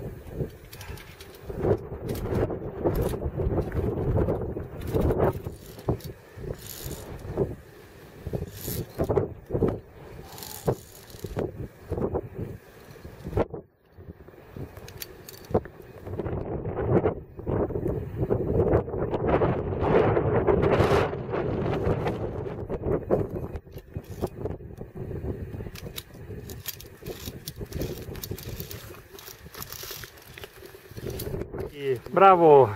І Brawo!